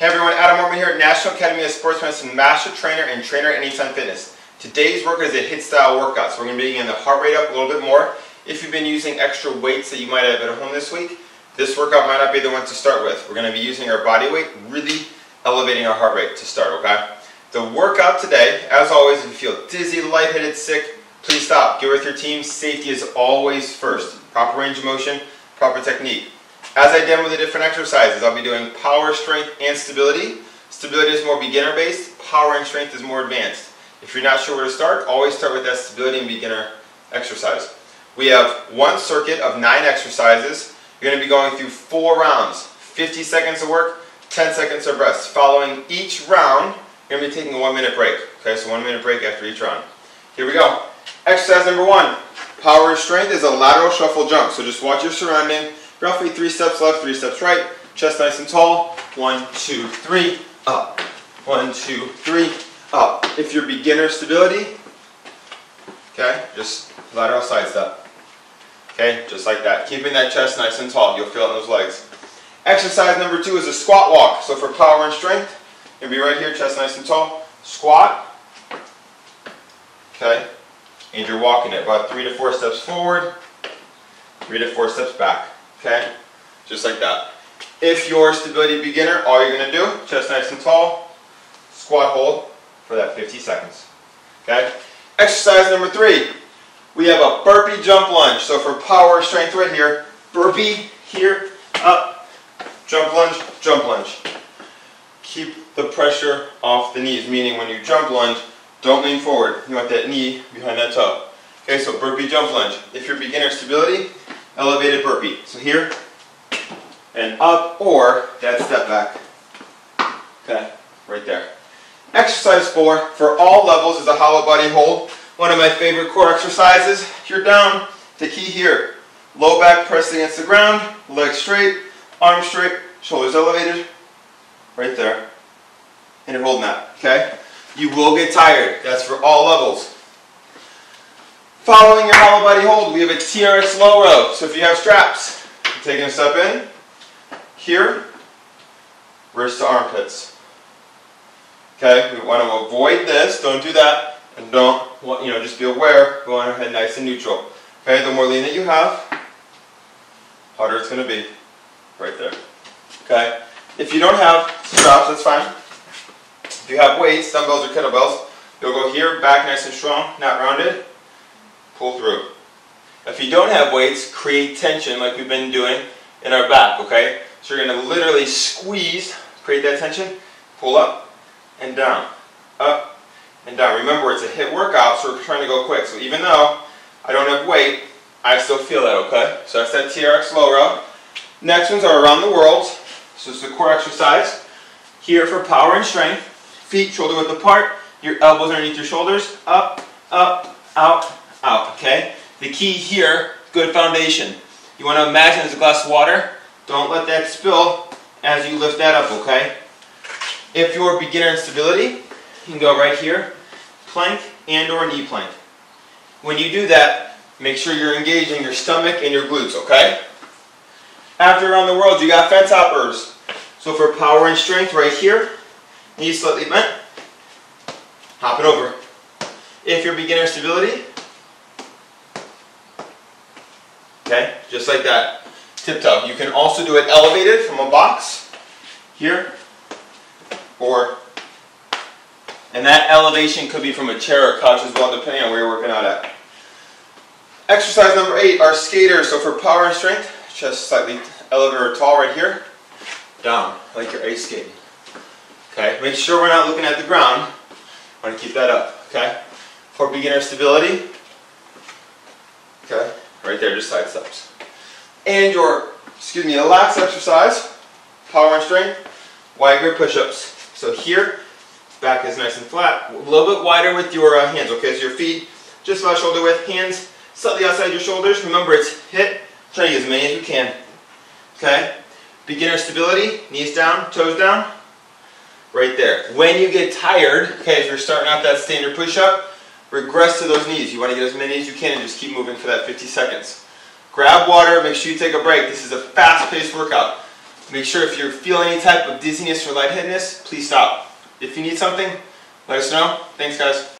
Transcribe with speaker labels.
Speaker 1: Hey everyone, Adam Ortman here at National Academy of Sports Medicine Master Trainer and Trainer at Anytime Fitness. Today's workout is a HIIT style workout, so we're going to be getting the heart rate up a little bit more. If you've been using extra weights that you might have at home this week, this workout might not be the one to start with. We're going to be using our body weight, really elevating our heart rate to start, okay? The workout today, as always, if you feel dizzy, lightheaded, sick, please stop. Get with your team. Safety is always first. Proper range of motion, proper technique. As I demo the different exercises, I'll be doing power, strength, and stability. Stability is more beginner-based, power and strength is more advanced. If you're not sure where to start, always start with that stability and beginner exercise. We have one circuit of nine exercises. You're going to be going through four rounds, 50 seconds of work, 10 seconds of rest. Following each round, you're going to be taking a one minute break. Okay, so one minute break after each round. Here we go. Exercise number one, power and strength is a lateral shuffle jump. So just watch your surrounding Roughly three steps left, three steps right. Chest nice and tall. One, two, three, up. One, two, three, up. If you're beginner stability, okay, just lateral side step. Okay, just like that. Keeping that chest nice and tall. You'll feel it in those legs. Exercise number two is a squat walk. So for power and strength, you'll be right here, chest nice and tall. Squat. Okay, and you're walking it about three to four steps forward, three to four steps back. Okay? Just like that. If you're a stability beginner, all you're to do, chest nice and tall, squat hold for that 50 seconds. Okay? Exercise number three. We have a burpee jump lunge. So for power strength right here, burpee here, up, jump lunge, jump lunge. Keep the pressure off the knees, meaning when you jump lunge, don't lean forward. You want that knee behind that toe. Okay, so burpee jump lunge. If you're beginner stability, elevated burpee. So here and up or that step back. Okay, right there. Exercise four for all levels is a hollow body hold. One of my favorite core exercises. You're down, the key here. Low back pressed against the ground, legs straight, arms straight, shoulders elevated. Right there. And you're holding that, okay? You will get tired. That's for all levels. Following your hollow body hold, we have a TRX low row. So if you have straps, taking a step in, here, wrist to armpits. Okay, we want to avoid this, don't do that, and don't, you know, just be aware, go on ahead nice and neutral. Okay, the more lean that you have, harder it's going to be, right there. Okay, if you don't have straps, that's fine. If you have weights, dumbbells or kettlebells, you'll go here, back nice and strong, not rounded, pull through. If you don't have weights, create tension like we've been doing in our back, okay? So you're going to literally squeeze, create that tension, pull up and down, up and down. Remember, it's a HIIT workout, so we're trying to go quick. So even though I don't have weight, I still feel that, okay? So that's that TRX low row. Next ones are around the world. So it's a core exercise. Here for power and strength. Feet shoulder width apart. Your elbows underneath your shoulders. Up, up, out, out, okay? The key here, good foundation. You want to imagine there's a glass of water. Don't let that spill as you lift that up, okay? If you're beginner instability, you can go right here, plank and or knee plank. When you do that, make sure you're engaging your stomach and your glutes, okay? After around the world, you got fence hoppers. So for power and strength, right here, knees slightly bent, hop it over. If you're beginner stability, Okay, just like that. Tip Tiptoe. You can also do it elevated from a box here or and that elevation could be from a chair or couch as well depending on where you're working out at. Exercise number eight are skaters. So for power and strength, chest slightly elevated or tall right here. Down, like you're ice skating. Okay, make sure we're not looking at the ground. Want to keep that up, okay? For beginner stability, okay? Right there, just side steps. And your, excuse me, the last exercise, power and strength, wide grip push-ups. So here, back is nice and flat, a little bit wider with your uh, hands, okay? So your feet just about shoulder width, hands slightly outside your shoulders. Remember, it's HIIT, try to get as many as you can, okay? Beginner stability, knees down, toes down, right there. When you get tired, okay, if you're starting out that standard push-up, Regress to those knees. You want to get as many as you can and just keep moving for that 50 seconds. Grab water, make sure you take a break. This is a fast-paced workout. Make sure if you feel any type of dizziness or lightheadedness, please stop. If you need something, let us know. Thanks guys.